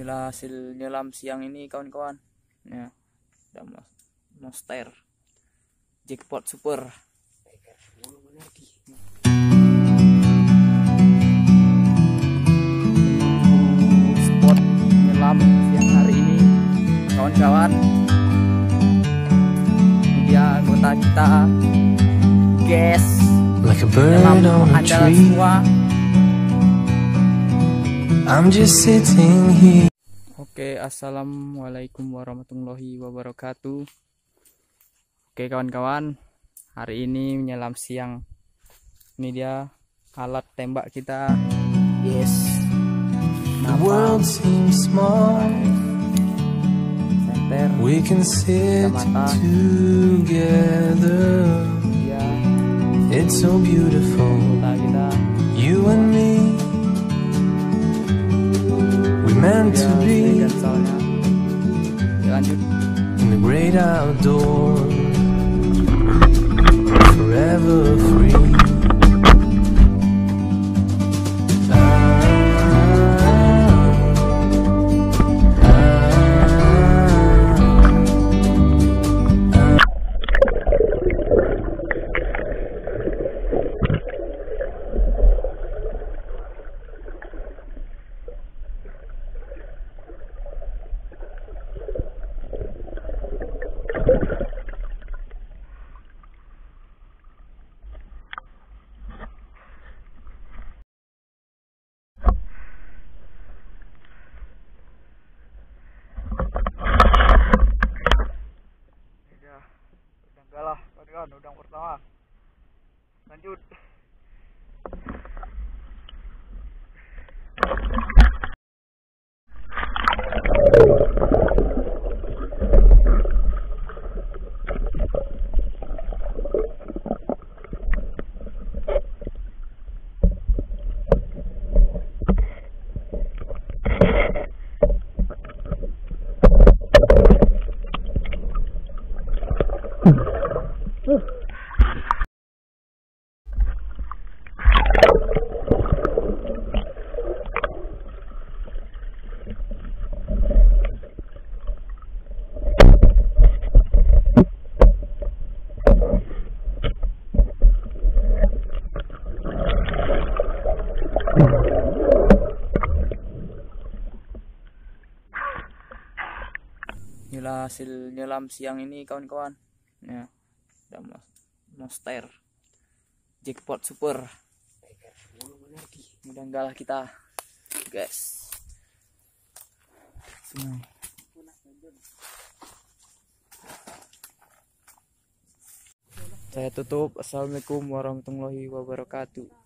inilah hasil nyelam siang ini kawan-kawan. Ya. Udah monster. Jackpot super. Spot nyelam siang hari ini. Kawan-kawan. Ini dia anggota kita. Guys like a bird nyelam on a tree. semua. I'm just sitting here. Oke, assalamualaikum warahmatullahi wabarakatuh. Oke, kawan-kawan, hari ini menyelam siang. Ini dia alat tembak kita. Yes. The world seems small. Senter. We can sit together. Ya, It's so beautiful. kota kita. You and me. We meant to be dan soalnya. Ya, lanjut. in the great outdoors. Kawan-kawan, udang pertama. Lanjut. Inilah hasil nyelam siang ini kawan-kawan. Ya, udah monster jackpot super. Mudah galah kita, guys. Sungai. Saya tutup. Assalamualaikum warahmatullahi wabarakatuh.